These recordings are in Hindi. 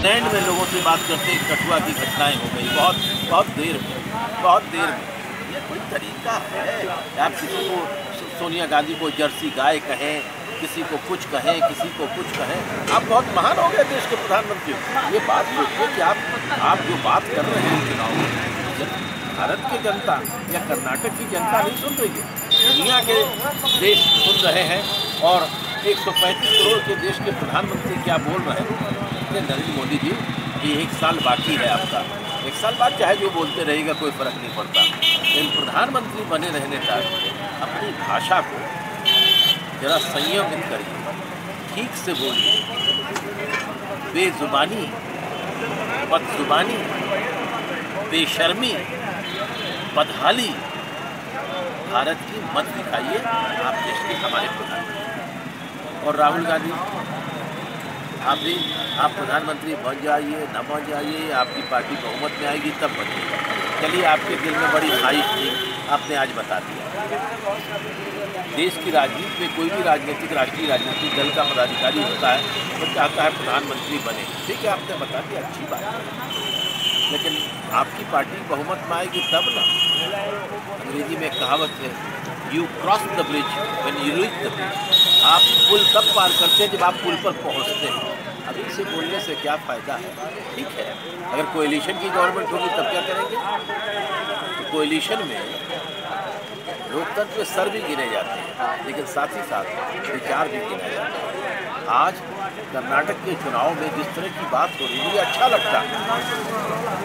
एंड में लोगों से बात करते कठुआ की घटनाएँ हो गई, बहुत बहुत देर में, बहुत देर में। ये कोई तरीका है? आप किसी को सोनिया गांधी को जर्सी गाय कहें, किसी को कुछ कहें, किसी को कुछ कहें, आप बहुत महान हो गए देश के प्रधानमंत्री। ये बात सोचिए कि आप आप जो बात कर रहे हैं चुनाव में भारत की जनता या कर्नाटक की जनता नहीं सुन रही है, दुनिया के देश सुन रहे हैं और 135 करोड़ के देश के प्रधानमंत्री क्या बोल रहे हैं? नरेंद्र मोदी जी अभी एक साल बाकी है आपका। एक साल बाद चाहे जो बोलते रहेगा कोई फ़र्क नहीं पड़ता। लेकिन प्रधानमंत्री बने रहने तक अपनी भाषा को जरा संयमित करिए। ठीक से बोलिए। बेजुबानी, बदजुबानी, बेशर्मी, बदहाली, भारत की मत दिखाइए। आप देश के हमारे प्रधानमंत्री और राहुल गांधी। आप भी आप प्रधानमंत्री बन जाइए, न बन जाइए, आपकी पार्टी बहुमत में आएगी, तब बनिएगा चलिए, आपके दिल में बड़ी ख्वाहिश थी, आपने आज बता दिया। देश की राजनीति में कोई भी राजनीतिक, राष्ट्रीय राजनीतिक दल का पदाधिकारी होता है तो चाहता है प्रधानमंत्री बने। ठीक है, आपने बता दिया, अच्छी बात है। लेकिन आपकी पार्टी बहुमत में आएगी तब ना। अंग्रेज़ी में कहावत है you cross the bridge when you reach the bridge आप पुल तब पार करते हैं जब आप पुल पर पहुँचते हैं। अभी इसे बोलने से क्या फ़ायदा है? ठीक है। अगर कोएलिशन की गवर्नमेंट होगी, तब क्या करेंगे? तो कोएलिशन में लोकतंत्र के सर भी गिने जाते हैं, लेकिन साथ ही साथ विचार भी गिने जाते हैं। आज कर्नाटक के चुनाव में जिस तरह की बात हो रही है, मुझे अच्छा लगता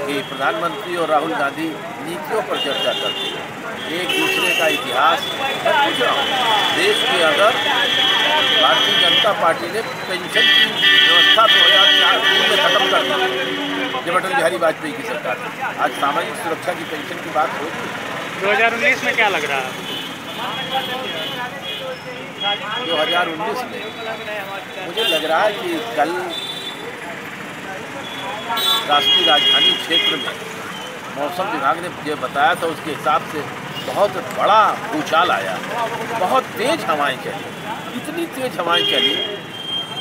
कि प्रधानमंत्री और राहुल गांधी नीतियों पर चर्चा करते हैं। एक दूसरे का इतिहास मैं पूछ रहा हूँ देश के अंदर भारतीय जनता पार्टी ने पेंशन की व्यवस्था दो हज़ार चार में खत्म कर दी जब अटल बिहारी वाजपेयी की सरकार आज सामाजिक सुरक्षा की पेंशन की बात हो होगी 2019 में क्या लग रहा है? दो हज़ार उन्नीस में। मुझे लग रहा है कि कल राष्ट्रीय राजधानी क्षेत्र में मौसम विभाग ने मुझे बताया था, उसके हिसाब से बहुत बड़ा भूचाल आया। बहुत तेज़ हवाएँ चली। इतनी तेज़ हवाएँ चली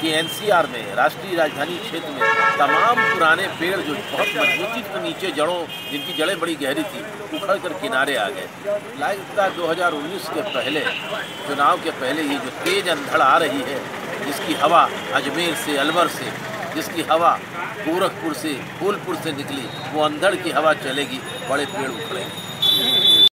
कि एनसीआर में, राष्ट्रीय राजधानी क्षेत्र में, तमाम पुराने पेड़ जो बहुत मजबूती के नीचे जड़ों, जिनकी जड़ें बड़ी गहरी थी, उखड़ कर किनारे आ गए। लगता है 2019 के पहले, चुनाव के पहले ये जो तेज़ अंधड़ आ रही है, जिसकी हवा अजमेर से अलवर से, जिसकी हवा गोरखपुर से, फूलपुर से निकली, वो अंधड़ की हवा चलेगी, बड़े पेड़ उखड़ेंगे।